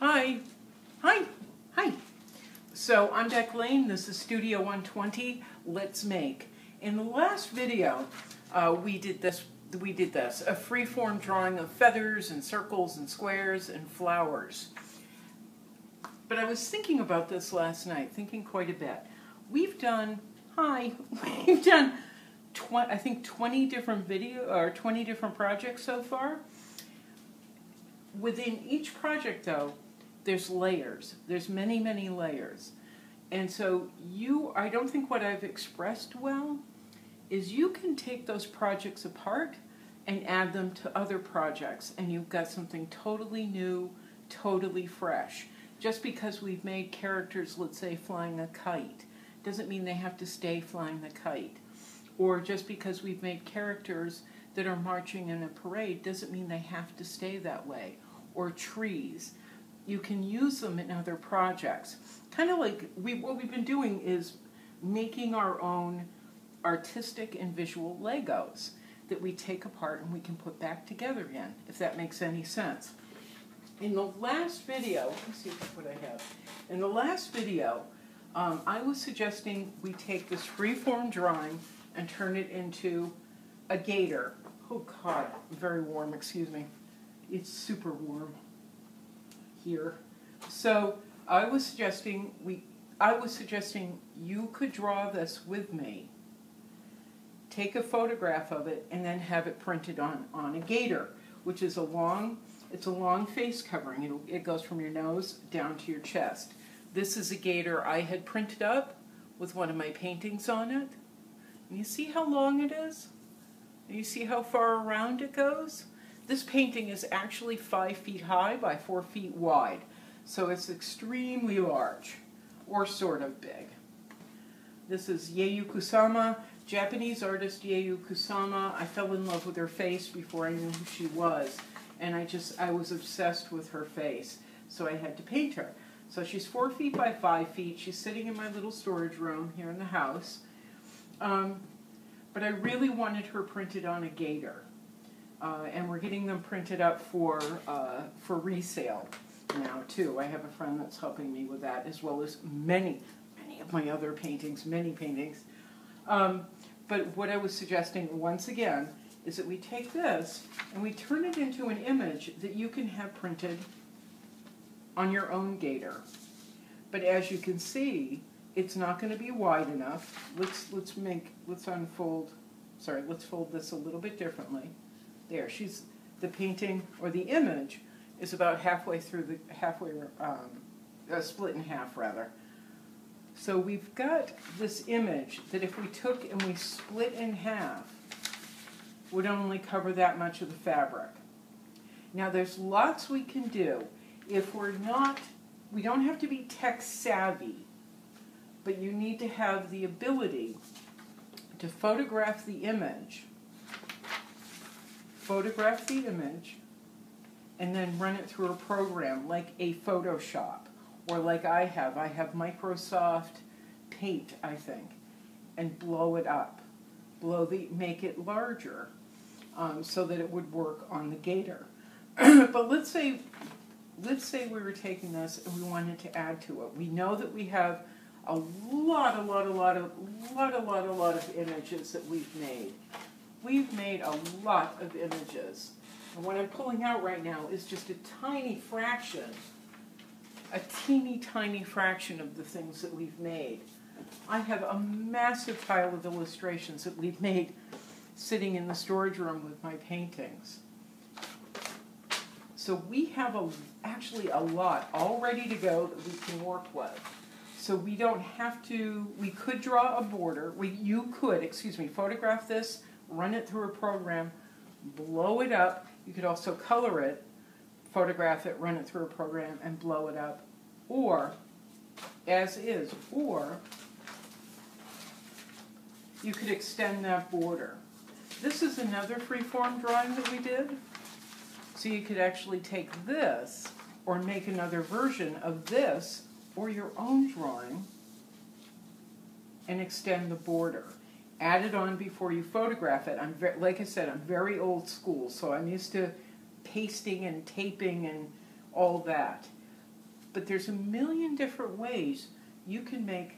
Hi. Hi. Hi. So I'm Beck Lane. This is Studio 120. Let's make. In the last video, uh, we did this. We did this a free-form drawing of feathers and circles and squares and flowers. But I was thinking about this last night, thinking quite a bit. We've done hi. We've done I think 20 different video or 20 different projects so far. Within each project, though, there's layers. There's many, many layers. And so you, I don't think what I've expressed well is you can take those projects apart and add them to other projects and you've got something totally new, totally fresh. Just because we've made characters, let's say, flying a kite, doesn't mean they have to stay flying the kite. Or just because we've made characters that are marching in a parade doesn't mean they have to stay that way. Or trees you can use them in other projects. Kind of like we, what we've been doing is making our own artistic and visual Legos that we take apart and we can put back together again, if that makes any sense. In the last video, let's see what I have. In the last video, um, I was suggesting we take this freeform drawing and turn it into a gaiter. Oh God, very warm, excuse me. It's super warm So I was suggesting we I was suggesting you could draw this with me, take a photograph of it, and then have it printed on, on a gaiter, which is a long, it's a long face covering. It, it goes from your nose down to your chest. This is a gaiter I had printed up with one of my paintings on it. And you see how long it is? You see how far around it goes? This painting is actually five feet high by four feet wide, so it's extremely large, or sort of big. This is Yayoi Kusama, Japanese artist Yayoi Kusama. I fell in love with her face before I knew who she was, and I just, I was obsessed with her face, so I had to paint her. So she's four feet by five feet. She's sitting in my little storage room here in the house. Um, but I really wanted her printed on a gaiter. Uh, and we're getting them printed up for uh, for resale now too. I have a friend that's helping me with that, as well as many, many of my other paintings, many paintings. Um, but what I was suggesting once again is that we take this and we turn it into an image that you can have printed on your own gaiter. But as you can see, it's not going to be wide enough. Let's let's make let's unfold. Sorry, let's fold this a little bit differently there. She's the painting or the image is about halfway through the halfway um, uh, split in half rather. So we've got this image that if we took and we split in half would only cover that much of the fabric. Now there's lots we can do if we're not we don't have to be tech savvy, but you need to have the ability to photograph the image photograph the image, and then run it through a program like a Photoshop, or like I have. I have Microsoft Paint, I think, and blow it up. Blow the, make it larger um, so that it would work on the gaiter. but let's say, let's say we were taking this and we wanted to add to it. We know that we have a lot, a lot, a lot of, lot, a lot, a lot of images that we've made we've made a lot of images. And what I'm pulling out right now is just a tiny fraction, a teeny tiny fraction of the things that we've made. I have a massive pile of illustrations that we've made sitting in the storage room with my paintings. So we have a, actually a lot all ready to go that we can work with. So we don't have to, we could draw a border. We, you could, excuse me, photograph this run it through a program, blow it up. You could also color it, photograph it, run it through a program, and blow it up. Or, as is, or you could extend that border. This is another freeform drawing that we did. So you could actually take this or make another version of this or your own drawing and extend the border add it on before you photograph it. I'm very, like I said, I'm very old school, so I'm used to pasting and taping and all that. But there's a million different ways you can make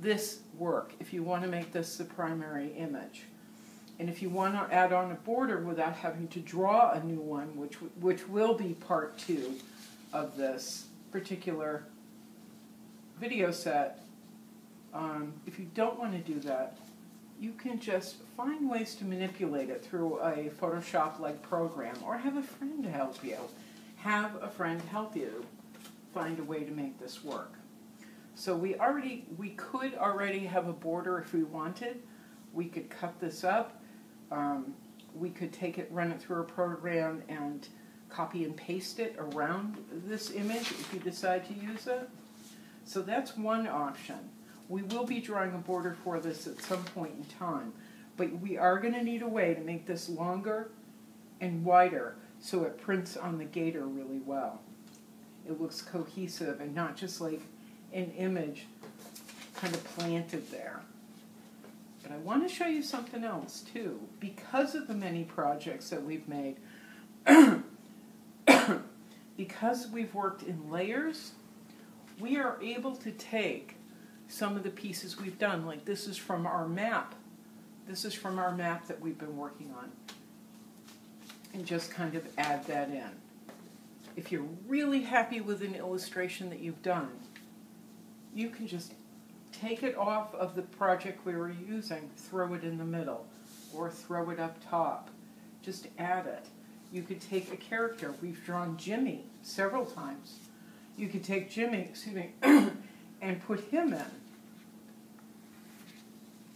this work if you want to make this the primary image. And if you want to add on a border without having to draw a new one, which, which will be part two of this particular video set, um, if you don't want to do that, you can just find ways to manipulate it through a Photoshop-like program or have a friend help you. Have a friend help you find a way to make this work. So we already, we could already have a border if we wanted. We could cut this up. Um, we could take it, run it through a program and copy and paste it around this image if you decide to use it. So that's one option. We will be drawing a border for this at some point in time, but we are going to need a way to make this longer and wider so it prints on the gaiter really well. It looks cohesive and not just like an image kind of planted there. But I want to show you something else too. Because of the many projects that we've made, because we've worked in layers, we are able to take some of the pieces we've done, like this is from our map. This is from our map that we've been working on. And just kind of add that in. If you're really happy with an illustration that you've done, you can just take it off of the project we were using, throw it in the middle, or throw it up top. Just add it. You could take a character. We've drawn Jimmy several times. You could take Jimmy, excuse me, and put him in,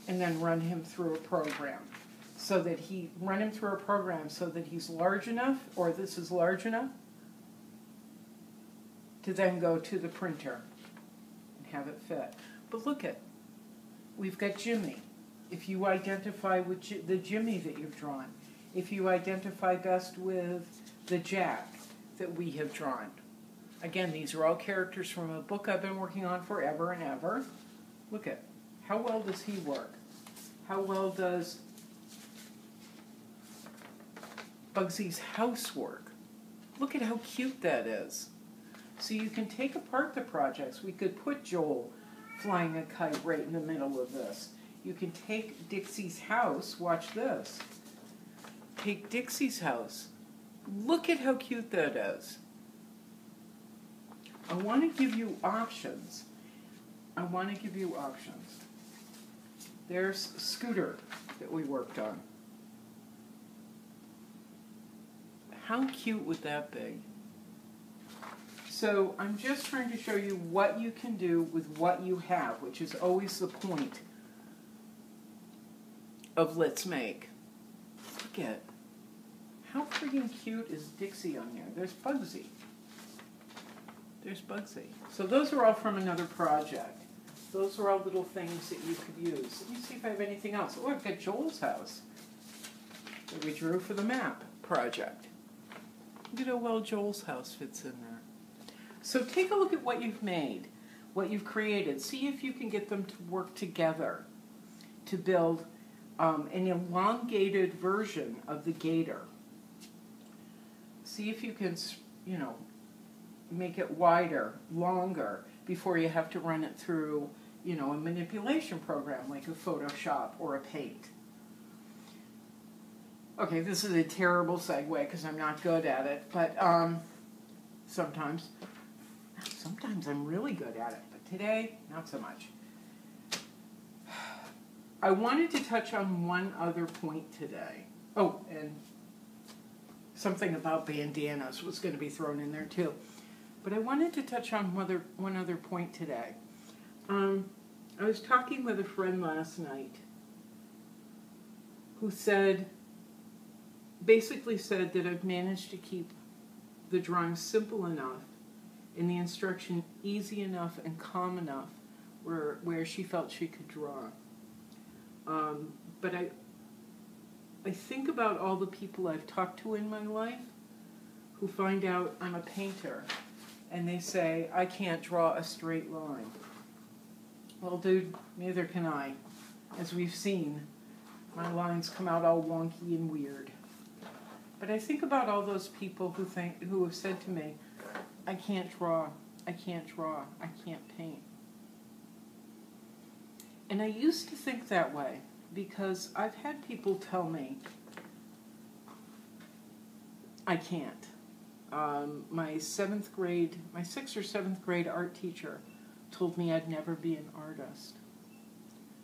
and then run him through a program so that he run him through a program so that he's large enough, or this is large enough, to then go to the printer and have it fit. But look at, we've got Jimmy. If you identify with the Jimmy that you've drawn, if you identify best with the Jack that we have drawn. Again, these are all characters from a book I've been working on forever and ever. Look at, how well does he work? How well does Bugsy's house work? Look at how cute that is. So you can take apart the projects. We could put Joel flying a kite right in the middle of this. You can take Dixie's house, watch this. Take Dixie's house. Look at how cute that is. I want to give you options. I want to give you options. There's Scooter that we worked on. How cute would that be? So I'm just trying to show you what you can do with what you have, which is always the point of Let's Make. Look at how freaking cute is Dixie on there? There's Bugsy. There's Bugsy. So those are all from another project. Those are all little things that you could use. Let me see if I have anything else. Oh, I've got Joel's house that we drew for the map project. Look at how well Joel's house fits in there. So take a look at what you've made, what you've created. See if you can get them to work together to build um, an elongated version of the gaiter. See if you can, you know, make it wider, longer, before you have to run it through, you know, a manipulation program like a Photoshop or a Paint. Okay, this is a terrible segue because I'm not good at it, but um, sometimes. Sometimes I'm really good at it, but today, not so much. I wanted to touch on one other point today. Oh, and something about bandanas was going to be thrown in there too. But I wanted to touch on one other, one other point today. Um, I was talking with a friend last night who said, basically said that I've managed to keep the drawing simple enough and the instruction easy enough and calm enough where, where she felt she could draw. Um, but I, I think about all the people I've talked to in my life who find out I'm a painter and they say, I can't draw a straight line. Well, dude, neither can I. As we've seen, my lines come out all wonky and weird. But I think about all those people who think who have said to me, I can't draw, I can't draw, I can't paint. And I used to think that way because I've had people tell me I can't. Um, my seventh grade, my sixth or seventh grade art teacher told me I'd never be an artist.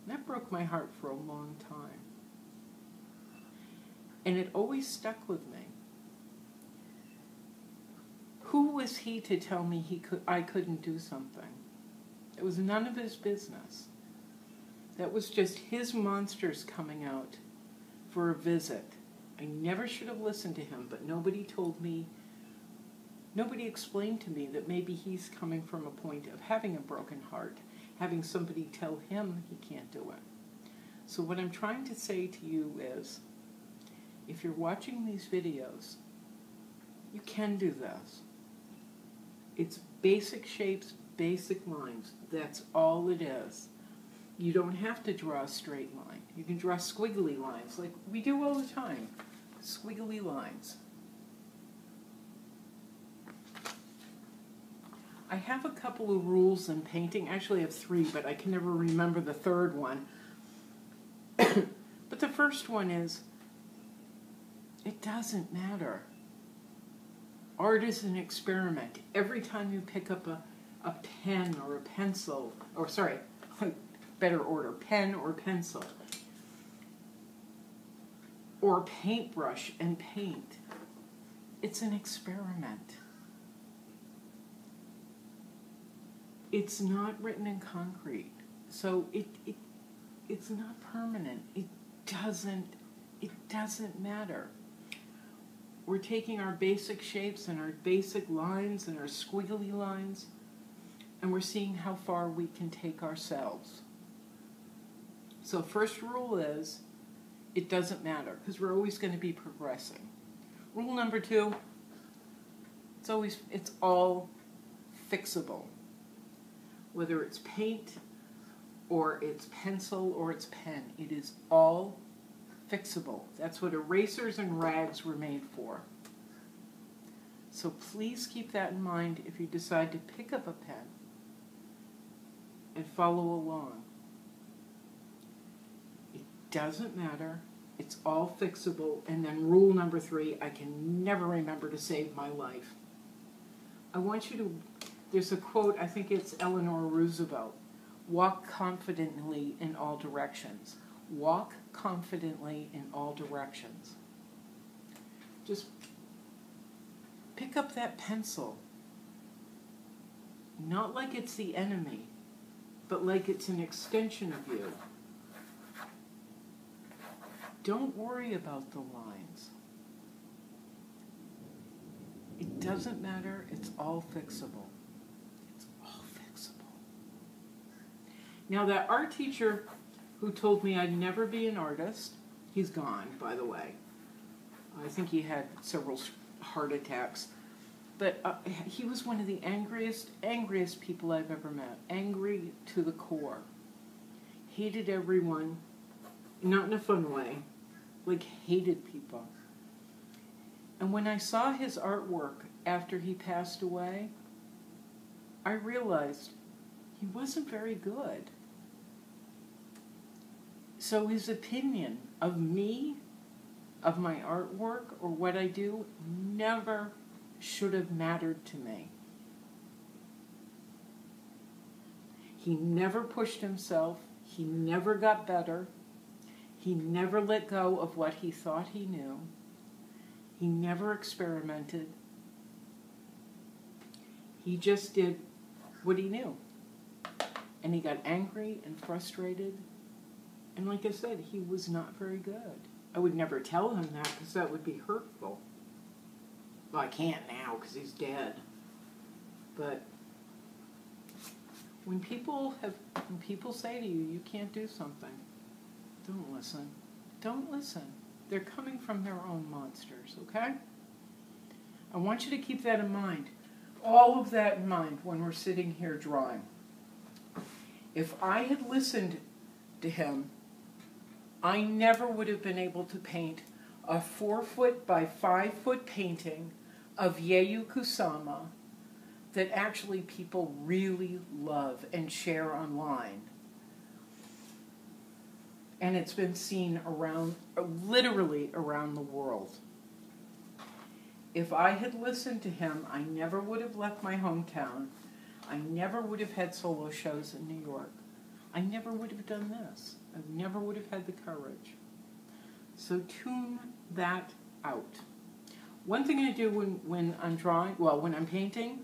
And that broke my heart for a long time. And it always stuck with me. Who was he to tell me he could I couldn't do something? It was none of his business. That was just his monsters coming out for a visit. I never should have listened to him, but nobody told me, nobody explained to me that maybe he's coming from a point of having a broken heart, having somebody tell him he can't do it. So, what I'm trying to say to you is if you're watching these videos, you can do this. It's basic shapes, basic lines. That's all it is. You don't have to draw a straight line. You can draw squiggly lines like we do all the time. Squiggly lines. I have a couple of rules in painting. Actually, I have three, but I can never remember the third one. but the first one is it doesn't matter. Art is an experiment. Every time you pick up a, a pen or a pencil, or sorry, better order, pen or pencil, or paintbrush and paint, it's an experiment. It's not written in concrete, so it, it it's not permanent. It doesn't it doesn't matter we're taking our basic shapes and our basic lines and our squiggly lines, and we're seeing how far we can take ourselves. So, first rule is it doesn't matter because we're always going to be progressing. Rule number two it's always it's all fixable. Whether it's paint or it's pencil or it's pen, it is all fixable. That's what erasers and rags were made for. So please keep that in mind if you decide to pick up a pen and follow along. It doesn't matter. It's all fixable. And then rule number three, I can never remember to save my life. I want you to, there's a quote, I think it's Eleanor Roosevelt walk confidently in all directions. Walk confidently in all directions. Just pick up that pencil. Not like it's the enemy, but like it's an extension of you. Don't worry about the lines. It doesn't matter, it's all fixable. It's all fixable. Now, that art teacher who told me I'd never be an artist. He's gone, by the way. I think he had several heart attacks. But uh, he was one of the angriest, angriest people I've ever met. Angry to the core. Hated everyone, not in a fun way, like hated people. And when I saw his artwork after he passed away, I realized he wasn't very good. So his opinion of me, of my artwork, or what I do never should have mattered to me. He never pushed himself. He never got better. He never let go of what he thought he knew. He never experimented. He just did what he knew. And he got angry and frustrated and like I said, he was not very good. I would never tell him that because that would be hurtful. Well, I can't now because he's dead. But when people have, when people say to you, you can't do something, don't listen. Don't listen. They're coming from their own monsters, okay? I want you to keep that in mind. All of that in mind when we're sitting here drawing. If I had listened to him I never would have been able to paint a four foot by five foot painting of Yayoi Kusama that actually people really love and share online. And it's been seen around, literally around the world. If I had listened to him, I never would have left my hometown. I never would have had solo shows in New York. I never would have done this. I never would have had the courage. So tune that out. One thing I do when, when I'm drawing, well, when I'm painting,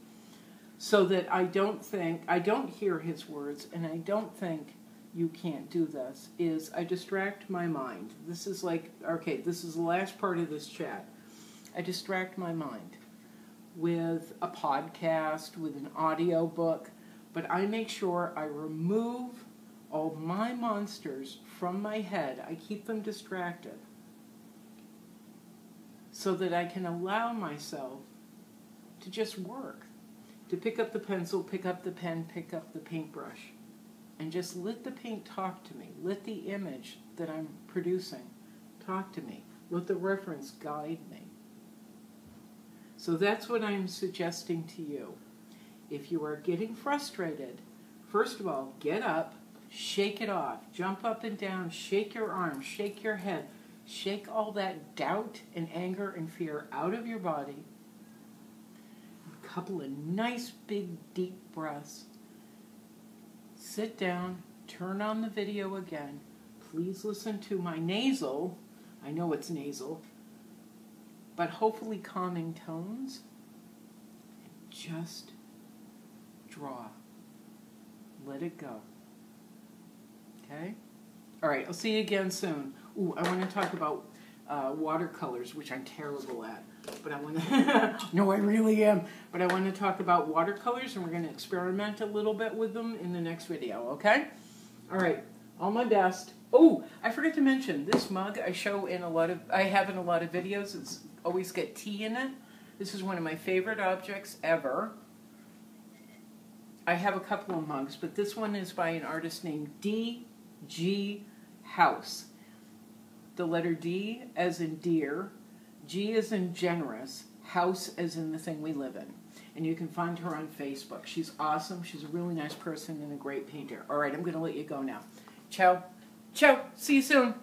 so that I don't think, I don't hear his words and I don't think you can't do this, is I distract my mind. This is like, okay, this is the last part of this chat. I distract my mind with a podcast, with an audio book, but I make sure I remove all my monsters from my head. I keep them distracted so that I can allow myself to just work, to pick up the pencil, pick up the pen, pick up the paintbrush, and just let the paint talk to me. Let the image that I'm producing talk to me. Let the reference guide me. So that's what I'm suggesting to you. If you are getting frustrated, first of all, get up, shake it off, jump up and down, shake your arms, shake your head, shake all that doubt and anger and fear out of your body. A couple of nice big deep breaths. Sit down, turn on the video again. Please listen to my nasal. I know it's nasal but hopefully calming tones. Just draw. Let it go. Okay? All right, I'll see you again soon. Ooh, I want to talk about uh, watercolors, which I'm terrible at. But I want to, no, I really am. But I want to talk about watercolors, and we're going to experiment a little bit with them in the next video, okay? All right, all my best. Oh, I forgot to mention, this mug I show in a lot of, I have in a lot of videos. It's always got tea in it. This is one of my favorite objects ever. I have a couple of mugs, but this one is by an artist named D.G. House. The letter D as in deer, G as in generous, house as in the thing we live in. And you can find her on Facebook. She's awesome. She's a really nice person and a great painter. All right, I'm going to let you go now. Ciao. Ciao. See you soon.